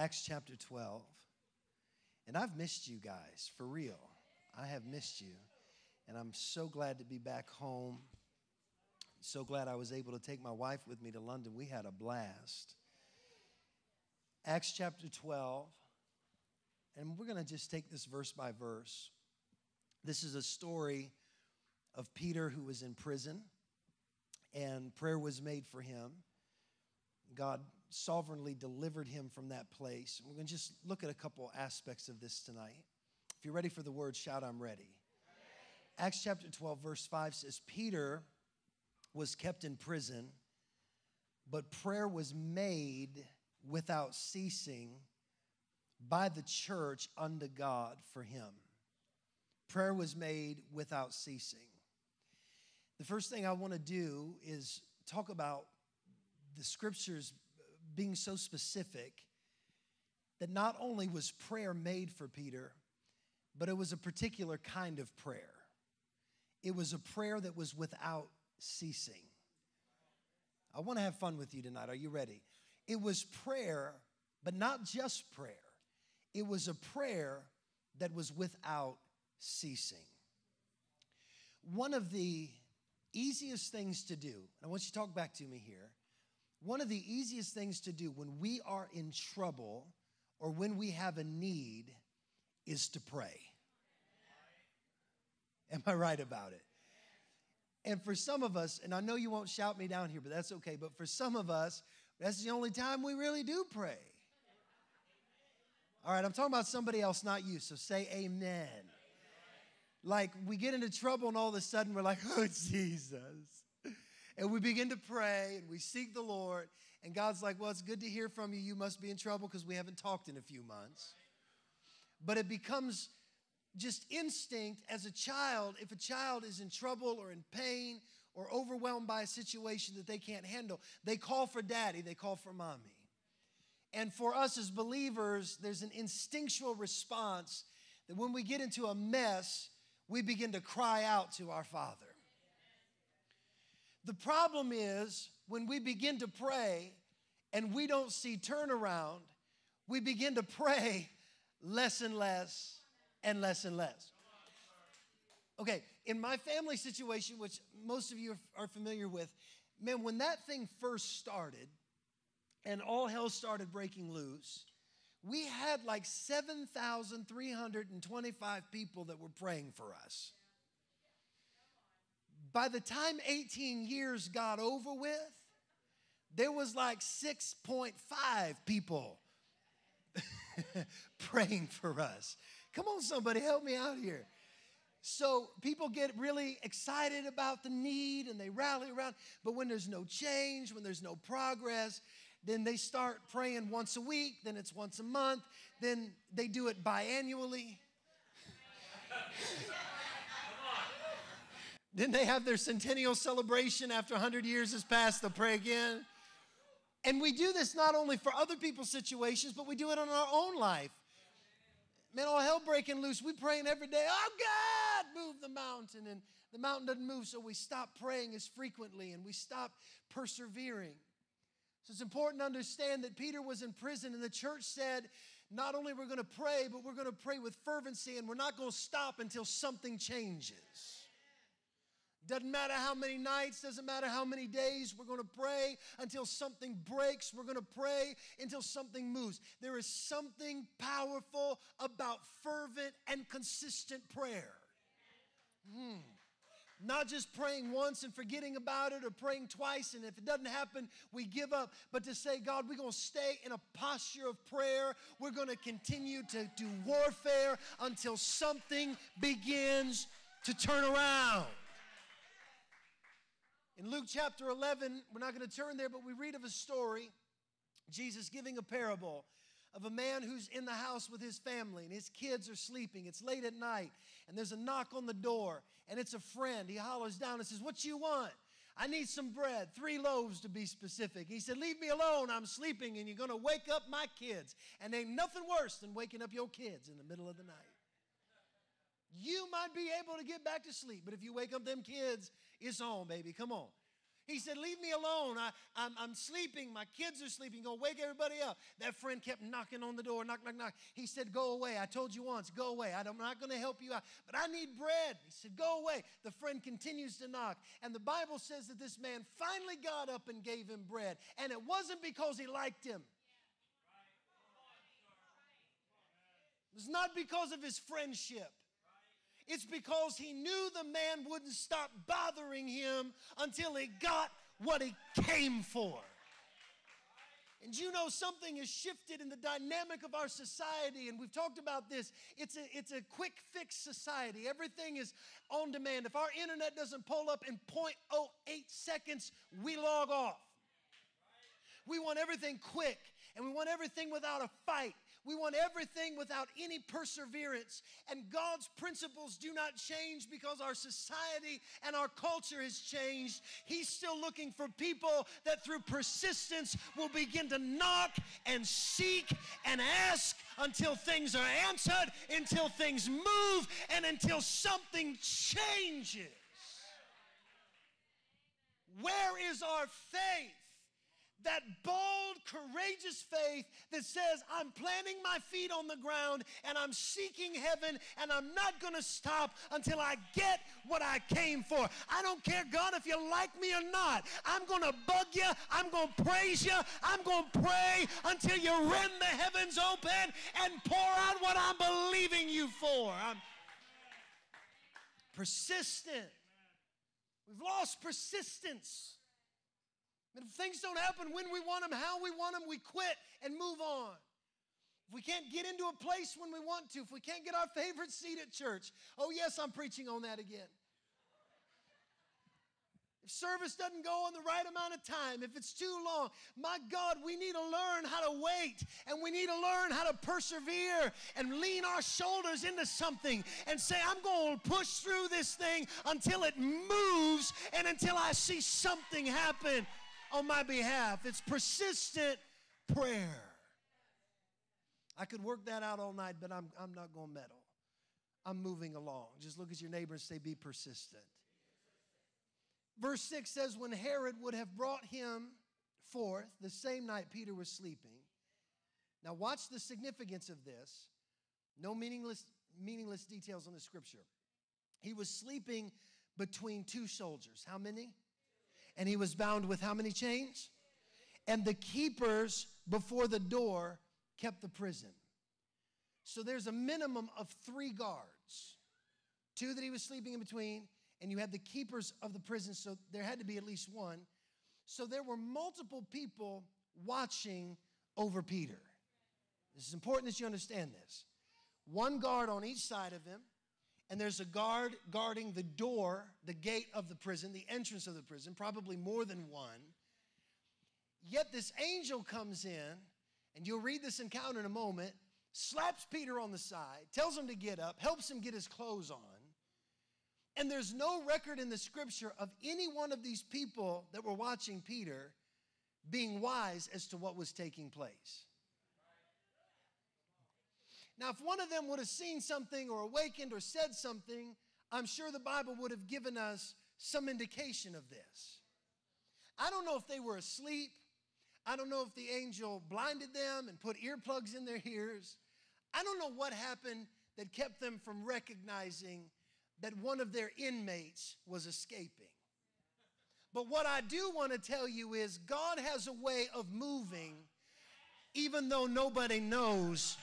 Acts chapter 12. And I've missed you guys, for real. I have missed you. And I'm so glad to be back home. So glad I was able to take my wife with me to London. We had a blast. Acts chapter 12. And we're going to just take this verse by verse. This is a story of Peter who was in prison and prayer was made for him. God sovereignly delivered him from that place. We're going to just look at a couple aspects of this tonight. If you're ready for the word, shout, I'm ready. Acts chapter 12, verse 5 says, Peter was kept in prison, but prayer was made without ceasing by the church unto God for him. Prayer was made without ceasing. The first thing I want to do is talk about the scriptures being so specific that not only was prayer made for Peter, but it was a particular kind of prayer. It was a prayer that was without ceasing. I want to have fun with you tonight. Are you ready? It was prayer, but not just prayer. It was a prayer that was without ceasing. One of the easiest things to do, and I want you to talk back to me here. One of the easiest things to do when we are in trouble or when we have a need is to pray. Am I right about it? And for some of us, and I know you won't shout me down here, but that's okay. But for some of us, that's the only time we really do pray. All right, I'm talking about somebody else, not you. So say amen. Like we get into trouble and all of a sudden we're like, oh, Jesus. And we begin to pray and we seek the Lord. And God's like, well, it's good to hear from you. You must be in trouble because we haven't talked in a few months. But it becomes just instinct as a child. If a child is in trouble or in pain or overwhelmed by a situation that they can't handle, they call for daddy, they call for mommy. And for us as believers, there's an instinctual response that when we get into a mess, we begin to cry out to our Father. The problem is when we begin to pray and we don't see turnaround, we begin to pray less and less and less and less. Okay, in my family situation, which most of you are familiar with, man, when that thing first started and all hell started breaking loose, we had like 7,325 people that were praying for us. By the time 18 years got over with, there was like 6.5 people praying for us. Come on, somebody, help me out here. So people get really excited about the need and they rally around. But when there's no change, when there's no progress, then they start praying once a week, then it's once a month, then they do it biannually. then they have their centennial celebration after 100 years has passed, they'll pray again. And we do this not only for other people's situations, but we do it in our own life. Man, all hell breaking loose. We praying every day, oh God, move the mountain. And the mountain doesn't move, so we stop praying as frequently and we stop persevering. So it's important to understand that Peter was in prison, and the church said, not only we're going to pray, but we're going to pray with fervency, and we're not going to stop until something changes. Doesn't matter how many nights, doesn't matter how many days, we're going to pray until something breaks. We're going to pray until something moves. There is something powerful about fervent and consistent prayer. Hmm. Not just praying once and forgetting about it or praying twice, and if it doesn't happen, we give up. But to say, God, we're going to stay in a posture of prayer. We're going to continue to do warfare until something begins to turn around. In Luke chapter 11, we're not going to turn there, but we read of a story Jesus giving a parable of a man who's in the house with his family and his kids are sleeping. It's late at night and there's a knock on the door and it's a friend. He hollers down and says, What you want? I need some bread, three loaves to be specific. He said, Leave me alone. I'm sleeping and you're going to wake up my kids. And ain't nothing worse than waking up your kids in the middle of the night. You might be able to get back to sleep, but if you wake up them kids, it's on, baby. Come on. He said, Leave me alone. I, I'm, I'm sleeping. My kids are sleeping. Go wake everybody up. That friend kept knocking on the door, knock, knock, knock. He said, Go away. I told you once, go away. I'm not going to help you out, but I need bread. He said, Go away. The friend continues to knock. And the Bible says that this man finally got up and gave him bread. And it wasn't because he liked him. It's not because of his friendship. It's because he knew the man wouldn't stop bothering him until he got what he came for. And you know, something has shifted in the dynamic of our society, and we've talked about this. It's a, it's a quick fix society. Everything is on demand. If our internet doesn't pull up in 0.08 seconds, we log off. We want everything quick, and we want everything without a fight. We want everything without any perseverance. And God's principles do not change because our society and our culture has changed. He's still looking for people that through persistence will begin to knock and seek and ask until things are answered, until things move, and until something changes. Where is our faith? that bold, courageous faith that says, I'm planting my feet on the ground and I'm seeking heaven and I'm not going to stop until I get what I came for. I don't care, God, if you like me or not. I'm going to bug you. I'm going to praise you. I'm going to pray until you rend the heavens open and pour out what I'm believing you for. I'm persistent. We've lost persistence. If things don't happen when we want them, how we want them, we quit and move on. If we can't get into a place when we want to, if we can't get our favorite seat at church, oh, yes, I'm preaching on that again. If service doesn't go in the right amount of time, if it's too long, my God, we need to learn how to wait and we need to learn how to persevere and lean our shoulders into something and say, I'm going to push through this thing until it moves and until I see something happen on my behalf. It's persistent prayer. I could work that out all night, but I'm, I'm not going to meddle. I'm moving along. Just look at your neighbor and say, Be persistent. Verse 6 says, When Herod would have brought him forth the same night Peter was sleeping. Now, watch the significance of this. No meaningless, meaningless details on the scripture. He was sleeping between two soldiers. How many? And he was bound with how many chains? And the keepers before the door kept the prison. So there's a minimum of three guards two that he was sleeping in between, and you had the keepers of the prison, so there had to be at least one. So there were multiple people watching over Peter. This is important that you understand this. One guard on each side of him, and there's a guard guarding the door, the gate of the prison, the entrance of the prison, probably more than one. Yet this angel comes in, and you'll read this encounter in a moment, slaps Peter on the side, tells him to get up, helps him get his clothes on. And there's no record in the scripture of any one of these people that were watching Peter being wise as to what was taking place. Now, if one of them would have seen something or awakened or said something, I'm sure the Bible would have given us some indication of this. I don't know if they were asleep. I don't know if the angel blinded them and put earplugs in their ears. I don't know what happened that kept them from recognizing that one of their inmates was escaping. But what I do want to tell you is God has a way of moving even though nobody knows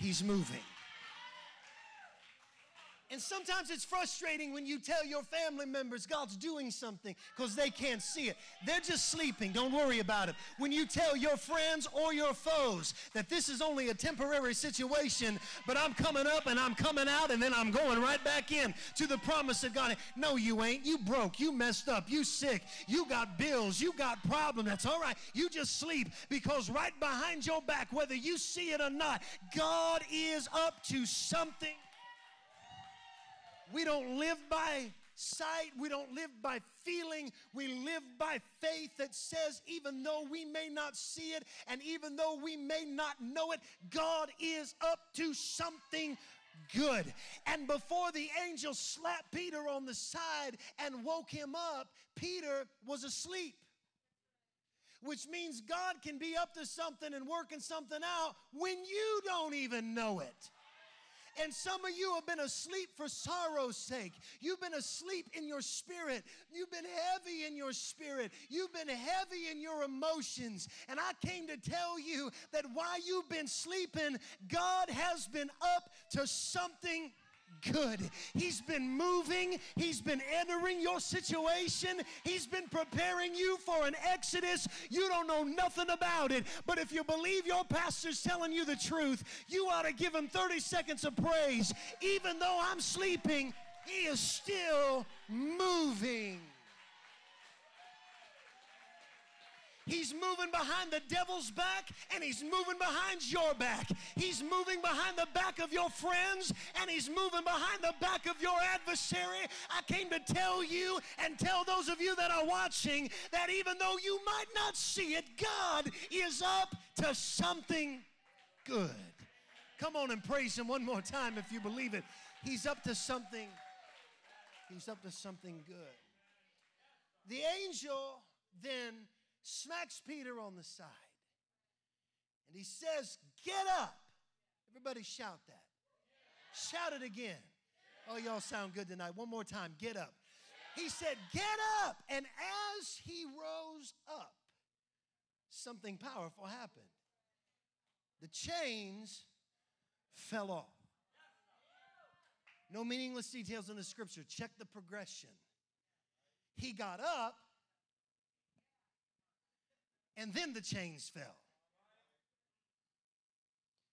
He's moving. And sometimes it's frustrating when you tell your family members God's doing something because they can't see it. They're just sleeping. Don't worry about it. When you tell your friends or your foes that this is only a temporary situation, but I'm coming up and I'm coming out and then I'm going right back in to the promise of God. No, you ain't. You broke. You messed up. You sick. You got bills. You got problems. That's all right. You just sleep because right behind your back, whether you see it or not, God is up to something. We don't live by sight. We don't live by feeling. We live by faith that says, even though we may not see it and even though we may not know it, God is up to something good. And before the angel slapped Peter on the side and woke him up, Peter was asleep. Which means God can be up to something and working something out when you don't even know it. And some of you have been asleep for sorrow's sake. You've been asleep in your spirit. You've been heavy in your spirit. You've been heavy in your emotions. And I came to tell you that while you've been sleeping, God has been up to something good. He's been moving, He's been entering your situation, He's been preparing you for an exodus. You don't know nothing about it, but if you believe your pastor's telling you the truth, you ought to give Him 30 seconds of praise. Even though I'm sleeping, He is still moving. He's moving behind the devil's back and he's moving behind your back. He's moving behind the back of your friends and he's moving behind the back of your adversary. I came to tell you and tell those of you that are watching that even though you might not see it, God is up to something good. Come on and praise him one more time if you believe it. He's up to something. He's up to something good. The angel then smacks Peter on the side. And he says, Get up. Everybody shout that. Shout it again. Oh, y'all sound good tonight. One more time. Get up. He said, Get up. And as he rose up, something powerful happened. The chains fell off. No meaningless details in the scripture. Check the progression. He got up and then the chains fell.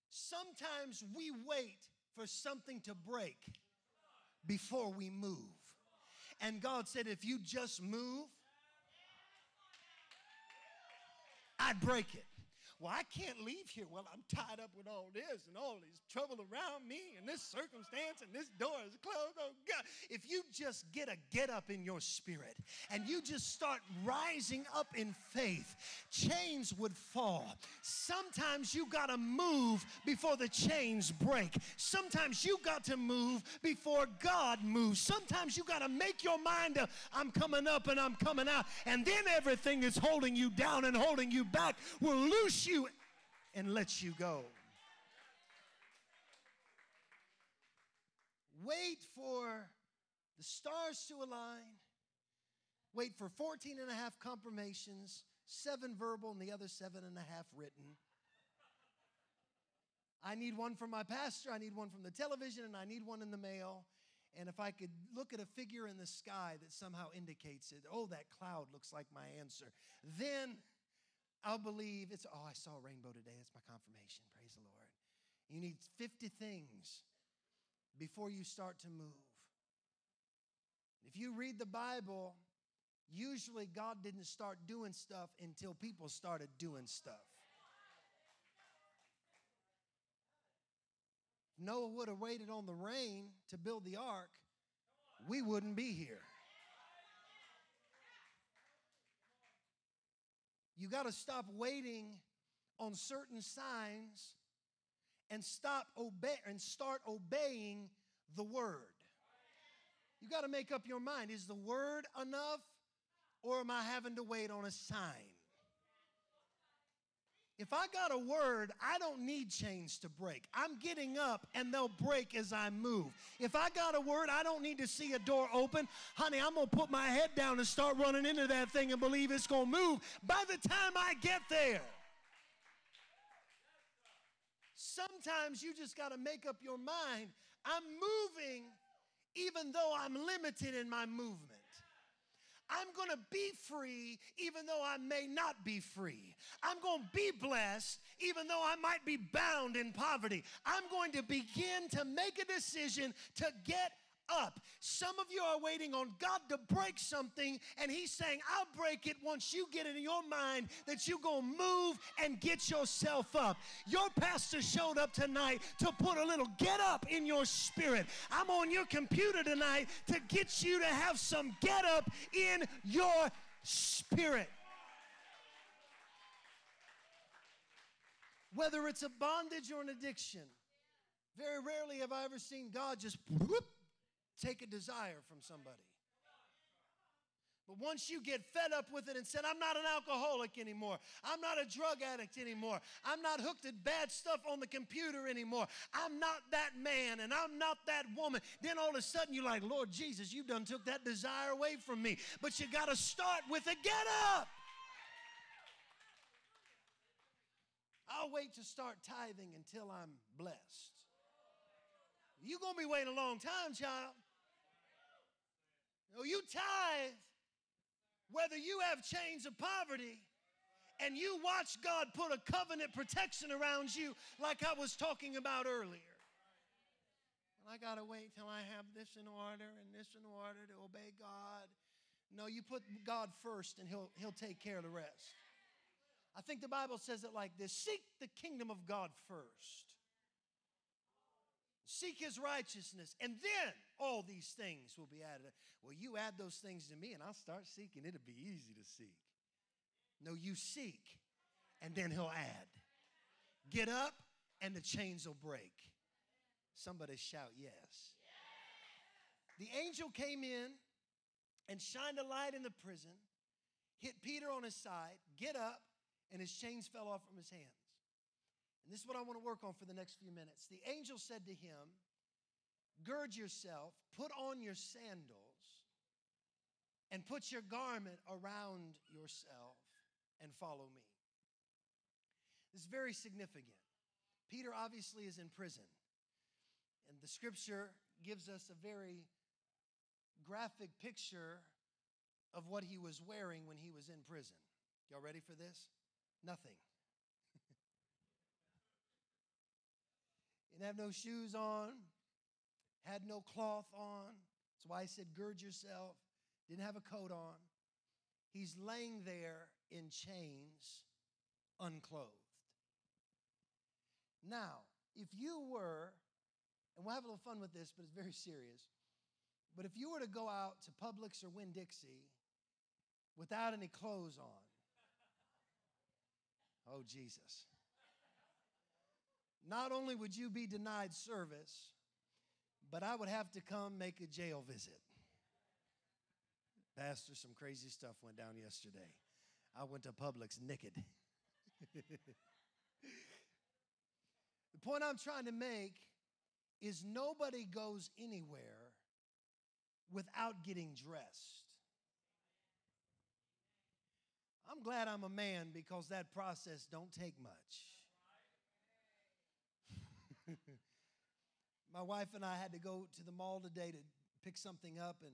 Sometimes we wait for something to break before we move. And God said, if you just move, I'd break it. Well, I can't leave here. Well, I'm tied up with all this and all this trouble around me and this circumstance and this door is closed. Oh, God. If you just get a get up in your spirit and you just start rising up in faith, chains would fall. Sometimes you got to move before the chains break. Sometimes you got to move before God moves. Sometimes you got to make your mind up. I'm coming up and I'm coming out. And then everything that's holding you down and holding you back will loose you and let you go. Wait for the stars to align. Wait for 14 and a half confirmations, seven verbal and the other seven and a half written. I need one from my pastor, I need one from the television, and I need one in the mail. And if I could look at a figure in the sky that somehow indicates it, oh, that cloud looks like my answer, then I'll believe it's, oh, I saw a rainbow today. That's my confirmation. Praise the Lord. You need 50 things before you start to move. If you read the Bible, usually God didn't start doing stuff until people started doing stuff. Noah would have waited on the rain to build the ark, we wouldn't be here. You got to stop waiting on certain signs and stop obey and start obeying the word. You got to make up your mind is the word enough or am I having to wait on a sign? If I got a word, I don't need chains to break. I'm getting up and they'll break as I move. If I got a word, I don't need to see a door open. Honey, I'm going to put my head down and start running into that thing and believe it's going to move by the time I get there. Sometimes you just got to make up your mind. I'm moving even though I'm limited in my movement. I'm going to be free even though I may not be free. I'm going to be blessed even though I might be bound in poverty. I'm going to begin to make a decision to get up. Some of you are waiting on God to break something, and He's saying, I'll break it once you get in your mind that you're going to move and get yourself up. Your pastor showed up tonight to put a little get up in your spirit. I'm on your computer tonight to get you to have some get up in your spirit. Whether it's a bondage or an addiction, Very rarely have I ever seen God just whoop, take a desire from somebody. But once you get fed up with it and said, I'm not an alcoholic anymore, I'm not a drug addict anymore, I'm not hooked at bad stuff on the computer anymore, I'm not that man and I'm not that woman, then all of a sudden you're like, Lord Jesus, you done took that desire away from me. But you got to start with a get up. I'll wait to start tithing until I'm blessed. You're going to be waiting a long time, child. No, you tithe whether you have chains of poverty and you watch God put a covenant protection around you, like I was talking about earlier. Well, I got to wait till I have this in order and this in order to obey God. No, you put God first and he'll, he'll take care of the rest. I think the Bible says it like this Seek the kingdom of God first. Seek his righteousness, and then all these things will be added. Well, you add those things to me, and I'll start seeking. It'll be easy to seek. No, you seek, and then he'll add. Get up, and the chains will break. Somebody shout yes. The angel came in and shined a light in the prison, hit Peter on his side, get up, and his chains fell off from his hands. And this is what I want to work on for the next few minutes. The angel said to him, Gird yourself, put on your sandals, and put your garment around yourself and follow me. This is very significant. Peter obviously is in prison, and the scripture gives us a very graphic picture of what he was wearing when he was in prison. Y'all ready for this? Nothing. Didn't have no shoes on, had no cloth on. That's why I said, gird yourself. Didn't have a coat on. He's laying there in chains, unclothed. Now, if you were, and we'll have a little fun with this, but it's very serious. But if you were to go out to Publix or Winn Dixie without any clothes on, oh, Jesus. Not only would you be denied service, but I would have to come make a jail visit. Pastor, some crazy stuff went down yesterday. I went to Publix naked. the point I'm trying to make is nobody goes anywhere without getting dressed. I'm glad I'm a man because that process don't take much. My wife and I had to go to the mall today to pick something up, and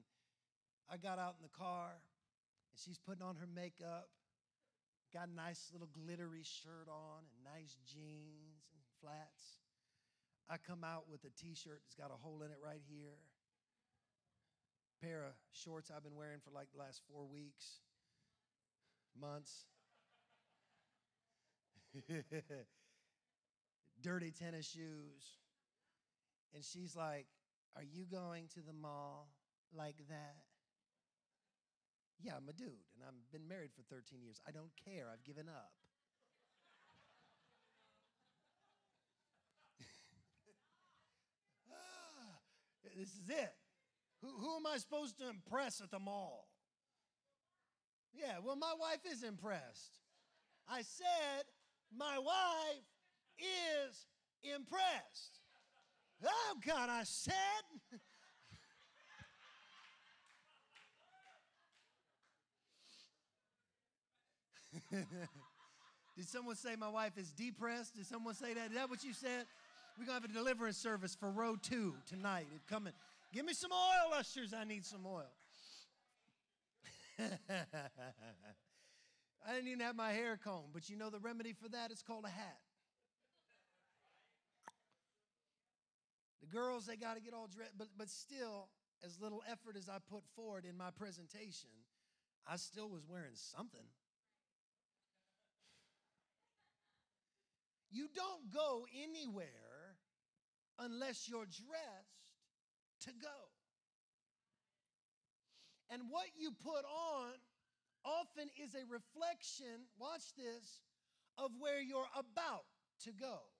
I got out in the car, and she's putting on her makeup, got a nice little glittery shirt on, and nice jeans and flats. I come out with a t shirt that's got a hole in it right here, pair of shorts I've been wearing for like the last four weeks, months. dirty tennis shoes. And she's like, Are you going to the mall like that? Yeah, I'm a dude, and I've been married for 13 years. I don't care. I've given up. ah, this is it. Who, who am I supposed to impress at the mall? Yeah, well, my wife is impressed. I said, My wife is impressed. Oh, God, I said. Did someone say my wife is depressed? Did someone say that? Is that what you said? We're going to have a deliverance service for row two tonight. It coming. Give me some oil, ushers. I need some oil. I didn't even have my hair combed, but you know the remedy for that? It's called a hat. Girls, they got to get all dressed, but, but still, as little effort as I put forward in my presentation, I still was wearing something. You don't go anywhere unless you're dressed to go. And what you put on often is a reflection, watch this, of where you're about to go.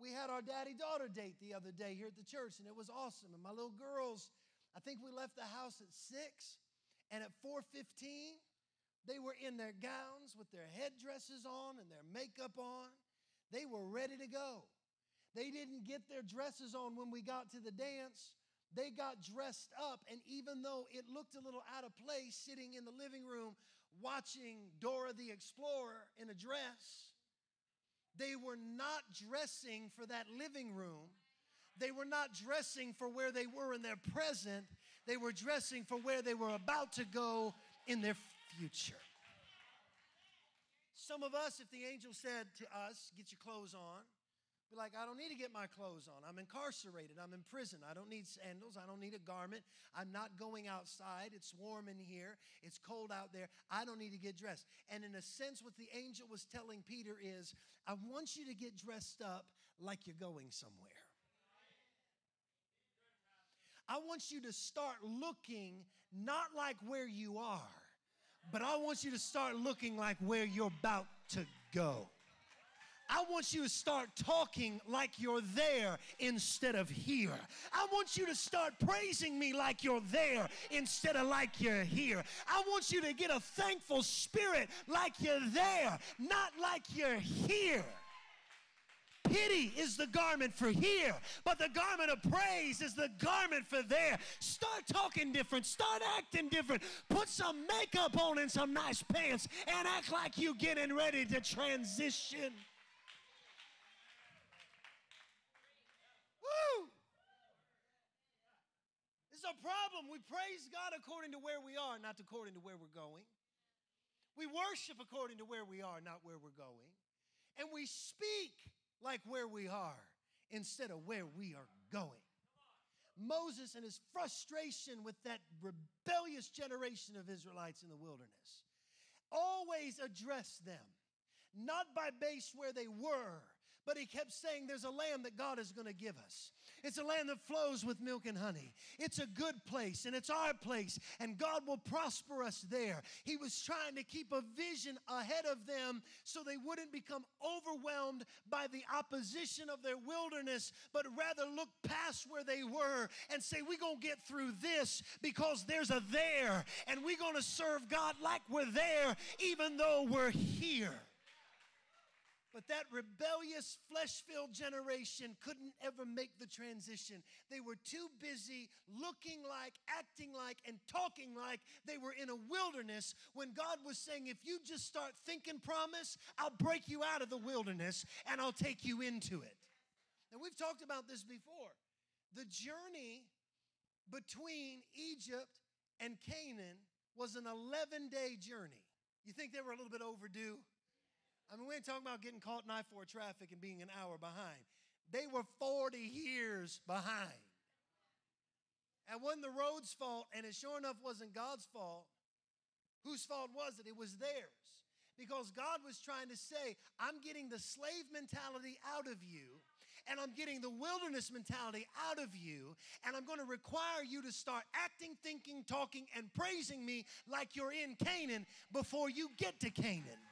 We had our daddy daughter date the other day here at the church, and it was awesome. And my little girls, I think we left the house at six, and at 4:15, they were in their gowns with their headdresses on and their makeup on. They were ready to go. They didn't get their dresses on when we got to the dance. They got dressed up, and even though it looked a little out of place sitting in the living room watching Dora the Explorer in a dress, they were not dressing for that living room. They were not dressing for where they were in their present. They were dressing for where they were about to go in their future. Some of us, if the angel said to us, Get your clothes on, be like, I don't need to get my clothes on. I'm incarcerated. I'm in prison. I don't need sandals. I don't need a garment. I'm not going outside. It's warm in here. It's cold out there. I don't need to get dressed. And in a sense, what the angel was telling Peter is, I want you to get dressed up like you're going somewhere. I want you to start looking not like where you are, but I want you to start looking like where you're about to go. I want you to start talking like you're there instead of here. I want you to start praising me like you're there instead of like you're here. I want you to get a thankful spirit like you're there, not like you're here. Pity is the garment for here, but the garment of praise is the garment for there. Start talking different, start acting different. Put some makeup on and some nice pants and act like you're getting ready to transition. Woo! It's a problem. We praise God according to where we are, not according to where we're going. We worship according to where we are, not where we're going. And we speak like where we are instead of where we are going. Moses and his frustration with that rebellious generation of Israelites in the wilderness always addressed them, not by base where they were, but he kept saying, There's a land that God is going to give us. It's a land that flows with milk and honey. It's a good place and it's our place, and God will prosper us there. He was trying to keep a vision ahead of them so they wouldn't become overwhelmed by the opposition of their wilderness, but rather look past where they were and say, We're going to get through this because there's a there, and we're going to serve God like we're there, even though we're here. But that rebellious, flesh filled generation couldn't ever make the transition. They were too busy looking like, acting like, and talking like they were in a wilderness when God was saying, If you just start thinking promise, I'll break you out of the wilderness and I'll take you into it. Now, we've talked about this before. The journey between Egypt and Canaan was an 11 day journey. You think they were a little bit overdue? I mean, we ain't talking about getting caught in I 4 traffic and being an hour behind. They were 40 years behind. And when the road's fault, and it sure enough wasn't God's fault, whose fault was it? It was theirs. Because God was trying to say, I'm getting the slave mentality out of you, and I'm getting the wilderness mentality out of you, and I'm going to require you to start acting, thinking, talking, and praising me like you're in Canaan before you get to Canaan.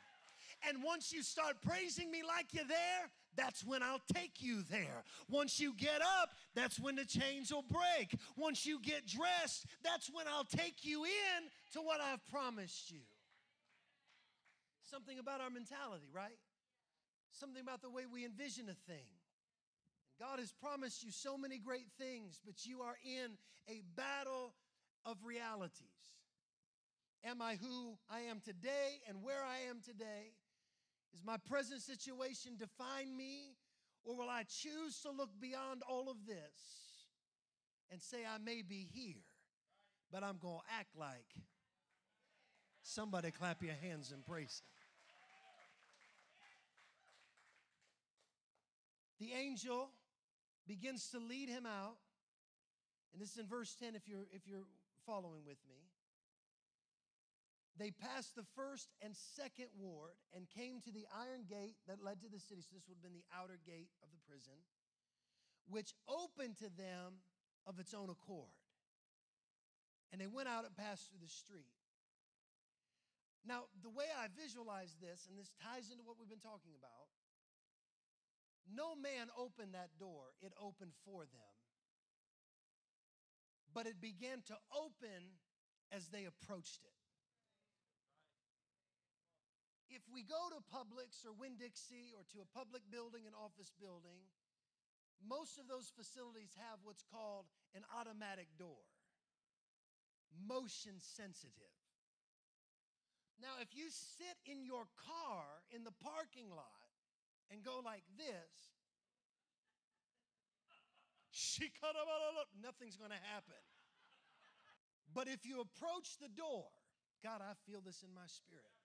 And once you start praising me like you're there, that's when I'll take you there. Once you get up, that's when the chains will break. Once you get dressed, that's when I'll take you in to what I've promised you. Something about our mentality, right? Something about the way we envision a thing. God has promised you so many great things, but you are in a battle of realities. Am I who I am today and where I am today? Is my present situation define me? Or will I choose to look beyond all of this and say, I may be here, but I'm going to act like somebody clap your hands and praise Him. The angel begins to lead him out. And this is in verse 10 if you're if you're following with me. They passed the first and second ward and came to the iron gate that led to the city. So, this would have been the outer gate of the prison, which opened to them of its own accord. And they went out and passed through the street. Now, the way I visualize this, and this ties into what we've been talking about, No man opened that door, it opened for them. But it began to open as they approached it. If we go to Publix or Winn Dixie or to a public building, an office building, most of those facilities have what's called an automatic door, motion sensitive. Now, if you sit in your car in the parking lot and go like this, nothing's going to happen. But if you approach the door, God, I feel this in my spirit.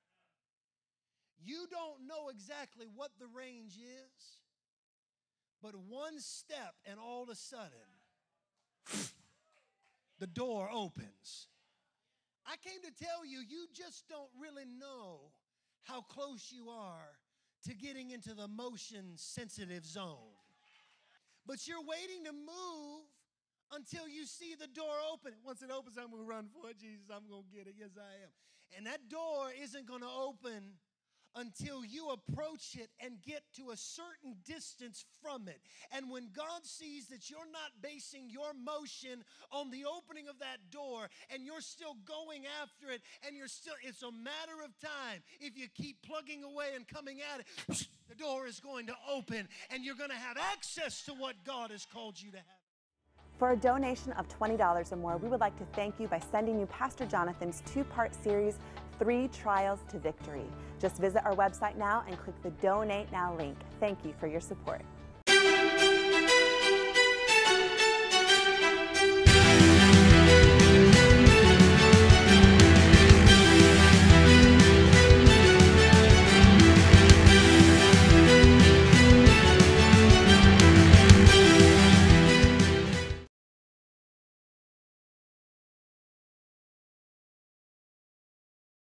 You don't know exactly what the range is, but one step, and all of a sudden, the door opens. I came to tell you, you just don't really know how close you are to getting into the motion sensitive zone. But you're waiting to move until you see the door open. Once it opens, I'm to run for it. Jesus, I'm to get it. Yes, I am. And that door isn't to open until you approach it and get to a certain distance from it. And when God sees that you're not basing your motion on the opening of that door and you're still going after it and you're still, it's a matter of time. If you keep plugging away and coming at it, the door is going to open and you're going to have access to what God has called you to have. For a donation of $20 or more, we would like to thank you by sending you Pastor Jonathan's two part series, Three Trials to Victory. Just visit our website now and click the Donate Now link. Thank you for your support.